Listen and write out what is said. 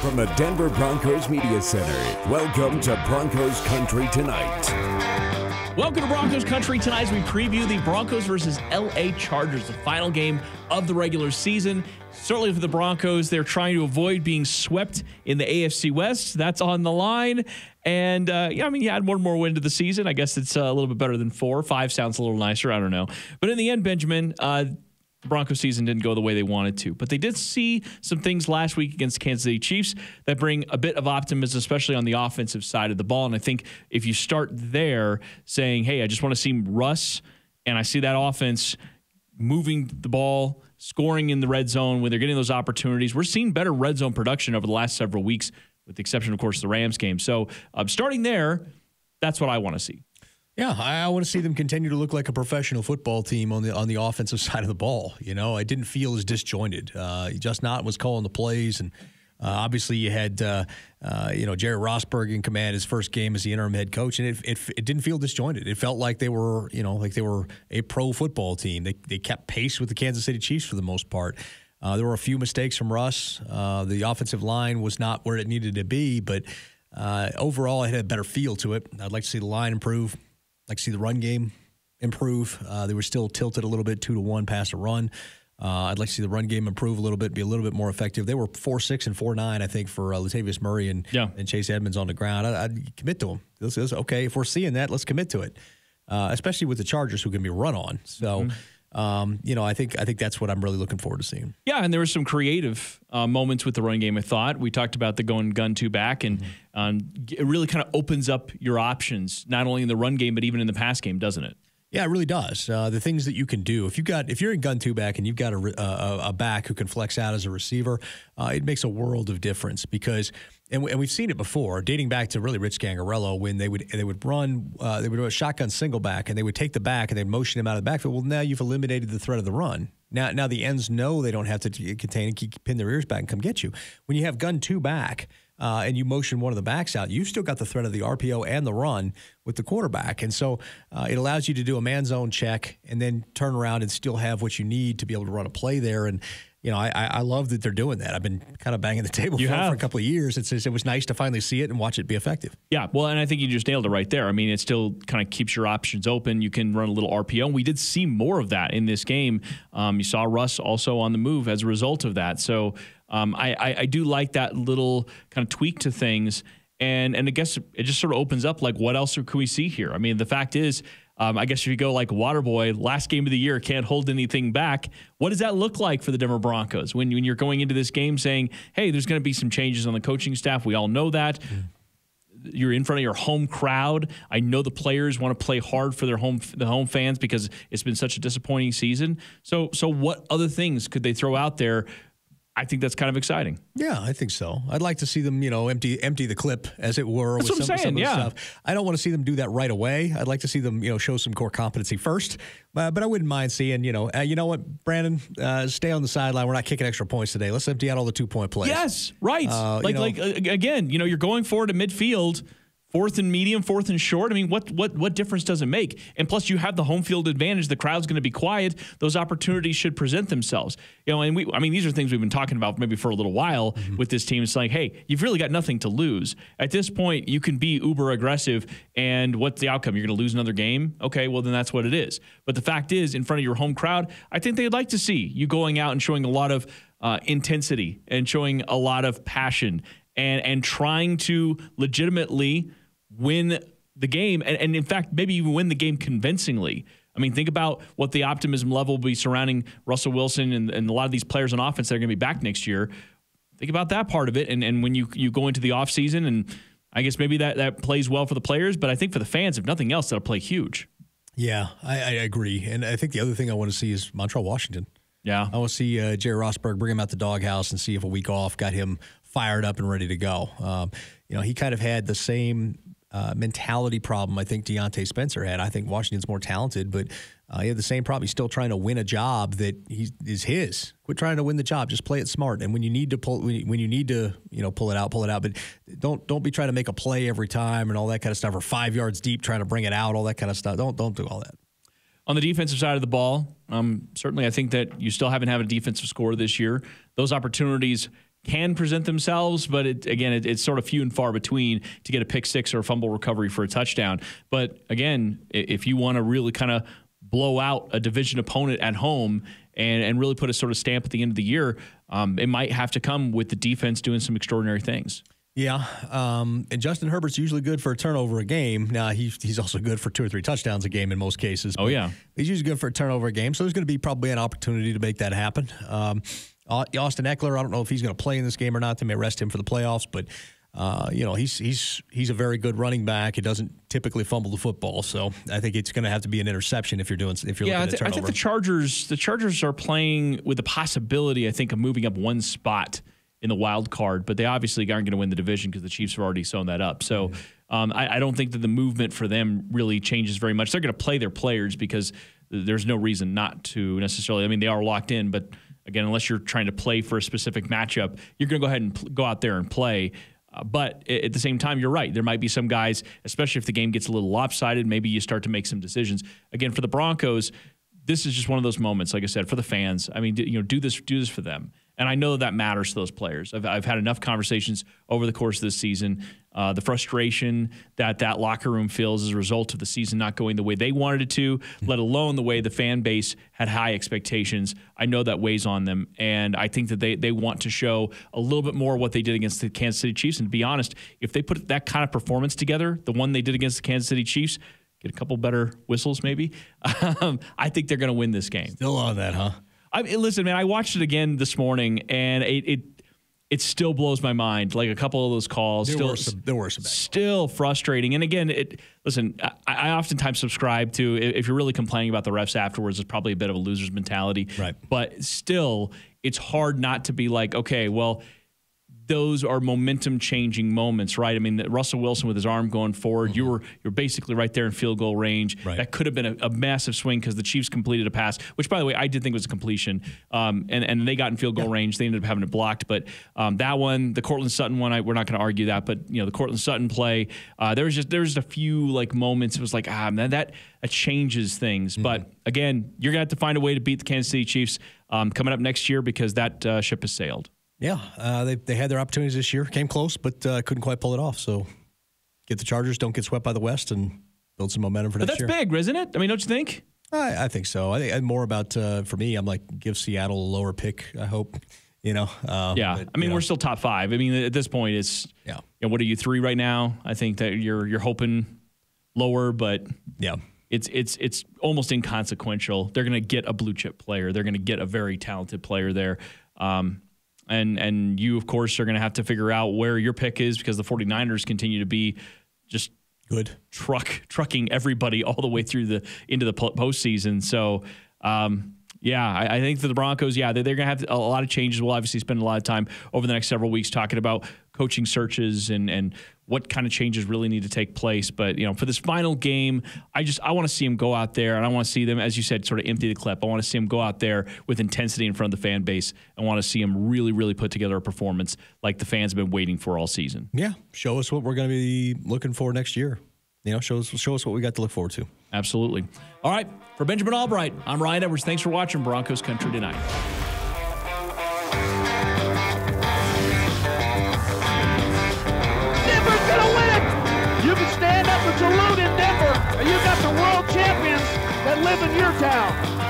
From the Denver Broncos Media Center, welcome to Broncos Country Tonight. Welcome to Broncos Country tonight as we preview the Broncos versus LA Chargers, the final game of the regular season. Certainly for the Broncos, they're trying to avoid being swept in the AFC West. That's on the line. And uh, yeah, I mean, you add one more win to the season. I guess it's uh, a little bit better than four. Five sounds a little nicer. I don't know. But in the end, Benjamin, uh, the Broncos season didn't go the way they wanted to. But they did see some things last week against the Kansas City Chiefs that bring a bit of optimism, especially on the offensive side of the ball. And I think if you start there saying, hey, I just want to see Russ and I see that offense moving the ball, scoring in the red zone when they're getting those opportunities, we're seeing better red zone production over the last several weeks, with the exception, of course, the Rams game. So um, starting there, that's what I want to see. Yeah, I, I want to see them continue to look like a professional football team on the on the offensive side of the ball. You know, I didn't feel as disjointed. Uh, Just not was calling the plays, and uh, obviously you had uh, uh, you know Jerry Rosburg in command his first game as the interim head coach, and it, it it didn't feel disjointed. It felt like they were you know like they were a pro football team. They they kept pace with the Kansas City Chiefs for the most part. Uh, there were a few mistakes from Russ. Uh, the offensive line was not where it needed to be, but uh, overall, it had a better feel to it. I'd like to see the line improve like to see the run game improve. Uh, they were still tilted a little bit, two to one pass to run. Uh, I'd like to see the run game improve a little bit, be a little bit more effective. They were four six and four nine, I think, for uh, Latavius Murray and yeah. and Chase Edmonds on the ground. I, would commit to them. This is okay if we're seeing that. Let's commit to it, uh, especially with the Chargers who can be run on. So. Mm-hmm. Um, you know, I think I think that's what I'm really looking forward to seeing. Yeah, and there were some creative uh, moments with the run game. I thought we talked about the going gun two back, and mm-hmm. um, it really kind of opens up your options not only in the run game but even in the pass game, doesn't it? Yeah, it really does. Uh, the things that you can do if you got if you're in gun two back and you've got a, a, a back who can flex out as a receiver, uh, it makes a world of difference because and, we, have seen it before, dating back to really Rich Scangarello when they would they would run uh, they would do a shotgun single back and they would take the back and they'd motion him out of the backfield. Well, now you've eliminated the threat of the run. Now now the ends know they don't have to contain and pin their ears back and come get you. When you have gun two back uh, and you motion one of the backs out, you've still got the threat of the RPO and the run with the quarterback. And so uh, it allows you to do a man zone check and then turn around and still have what you need to be able to run a play there. And, you know, I, I love that they're doing that. I've been kind of banging the table for, for, a couple of years. It's just, it was nice to finally see it and watch it be effective. Yeah, well, and I think you just nailed it right there. I mean, it still kind of keeps your options open. You can run a little RPO, and we did see more of that in this game. Um, you saw Russ also on the move as a result of that. So um, I, I, I do like that little kind of tweak to things. And, and I guess it just sort of opens up like, what else can we see here? I mean, the fact is, um, I guess if you go like Waterboy, last game of the year, can't hold anything back. What does that look like for the Denver Broncos when, when you're going into this game saying, hey, there's going to be some changes on the coaching staff? We all know that. Mm. You're in front of your home crowd. I know the players want to play hard for their home the home fans because it's been such a disappointing season. So so what other things could they throw out there I think that's kind of exciting. Yeah, I think so. I'd like to see them, you know, empty empty the clip, as it were, that's with some, some, of yeah. stuff. I don't want to see them do that right away. I'd like to see them, you know, show some core competency first. Uh, but I wouldn't mind seeing, you know, uh, you know what, Brandon, uh, stay on the sideline. We're not kicking extra points today. Let's empty out all the two point plays. Yes, right. Uh, like, you know, like again, you know, you're going forward to midfield fourth and medium, fourth and short. I mean, what what what difference does it make? And plus, you have the home field advantage. The crowd's going to be quiet. Those opportunities should present themselves. You know, and we, I mean, these are things we've been talking about maybe for a little while mm-hmm. with this team. It's like, hey, you've really got nothing to lose at this point. You can be uber aggressive, and what's the outcome? You're going to lose another game. Okay, well then that's what it is. But the fact is, in front of your home crowd, I think they'd like to see you going out and showing a lot of. Uh, intensity and showing a lot of passion and and trying to legitimately win the game, and, and in fact, maybe even win the game convincingly. I mean, think about what the optimism level will be surrounding Russell Wilson and, and a lot of these players on offense that are going to be back next year. Think about that part of it. And, and when you, you go into the offseason, and I guess maybe that, that plays well for the players, but I think for the fans, if nothing else, that'll play huge. Yeah, I, I agree. And I think the other thing I want to see is Montrell Washington. Yeah. I want to see uh, Jerry Rosburg bring him out the doghouse and see if a week off got him fired up and ready to go. Um, you know, he kind of had the same uh, mentality problem I think Diontae Spencer had. I think Washington's more talented, but uh, he had the same problem. He's still trying to win a job that he, is his. Quit trying to win the job. Just play it smart. And when you need to pull, when you, when you need to, you know, pull it out, pull it out. But don't don't be trying to make a play every time and all that kind of stuff, or five yards deep trying to bring it out, all that kind of stuff. Don't don't do all that. On the defensive side of the ball, um, certainly I think that you still haven't had a defensive score this year. Those opportunities can present themselves, but it, again, it, it's sort of few and far between to get a pick six or a fumble recovery for a touchdown. But again, if you want to really kind of blow out a division opponent at home and, and really put a sort of stamp at the end of the year, um, it might have to come with the defense doing some extraordinary things. Yeah, um, and Justin Herbert's usually good for a turnover a game. Now he's he's also good for two or three touchdowns a game in most cases. Oh yeah, he's usually good for a turnover a game. So there's going to be probably an opportunity to make that happen. Um, Austin Ekeler, I don't know if he's going to play in this game or not. They may rest him for the playoffs, but uh, you know he's he's he's a very good running back. He doesn't typically fumble the football, so I think it's going to have to be an interception if you're doing if you're yeah. looking I, th- I think the Chargers the Chargers are playing with the possibility, I think, of moving up one spot in the wild card, but they obviously aren't going to win the division because the Chiefs have already sewn that up. So um, I, I, don't think that the movement for them really changes very much. They're going to play their players because there's no reason not to necessarily. I mean, they are locked in, but again, unless you're trying to play for a specific matchup, you're going to go ahead and pl- go out there and play. Uh, but at the same time, you're right. There might be some guys, especially if the game gets a little lopsided, maybe you start to make some decisions. Again, for the Broncos, this is just one of those moments. Like I said, for the fans, I mean, you know, do this, do this for them. And I know that matters to those players. I've, I've had enough conversations over the course of this season. Uh, the frustration that that locker room feels as a result of the season not going the way they wanted it to, let alone the way the fan base had high expectations. I know that weighs on them. And I think that they, they want to show a little bit more what they did against the Kansas City Chiefs. And to be honest, if they put that kind of performance together, the one they did against the Kansas City Chiefs, get a couple better whistles maybe, um, I think they're going to win this game. Still on that, huh? I listen, man, I watched it again this morning, and it, it it still blows my mind. Like a couple of those calls, there still, were some, there were some still frustrating. And again, it listen, I, I, oftentimes subscribe to if you're really complaining about the refs afterwards, it's probably a bit of a loser's mentality. Right. But still, it's hard not to be like, okay, well those are momentum changing moments, right? I mean, Russell Wilson with his arm going forward, mm-hmm. you were you're basically right there in field goal range. Right. That could have been a, a massive swing because the Chiefs completed a pass, which by the way I did think was a completion, um, and and they got in field goal yeah. range. They ended up having it blocked, but um, that one, the Courtland Sutton one, I, we're not going to argue that, but you know the Courtland Sutton play, uh, there was just there was just a few like moments. It was like ah man, that that changes things. Mm-hmm. But again, you're gonna have to find a way to beat the Kansas City Chiefs um, coming up next year because that uh, ship has sailed. Yeah, uh, they they had their opportunities this year, came close, but uh, couldn't quite pull it off. So get the Chargers, don't get swept by the West, and build some momentum for but next year. That's big, isn't it? I mean, don't you think? I, I think so. I think more about uh, for me. I'm like give Seattle a lower pick. I hope. You know. Um, yeah. But, I mean, we're know. still top five. I mean, at this point, it's yeah. You know, what are you three right now? I think that you're you're hoping lower, but yeah. It's it's it's almost inconsequential. They're going to get a blue chip player. They're going to get a very talented player there. Um, and and you of course are going to have to figure out where your pick is because the 49ers continue to be just good truck trucking everybody all the way through the into the postseason. So um, yeah, I, I, think for the Broncos, yeah, they're, they're going to have a lot of changes. We'll obviously spend a lot of time over the next several weeks talking about coaching searches and and what kind of changes really need to take place. But you know, for this final game, I just I want to see him go out there and I want to see them, as you said, sort of empty the clip. I want to see him go out there with intensity in front of the fan base. I want to see him really, really put together a performance like the fans have been waiting for all season. Yeah, show us what we're going to be looking for next year. You know, show us show us what we got to look forward to. Absolutely. All right, for Benjamin Allbright, I'm Ryan Edwards. Thanks for watching Broncos Country tonight. Salute Denver, and you've got the world champions that live in your town.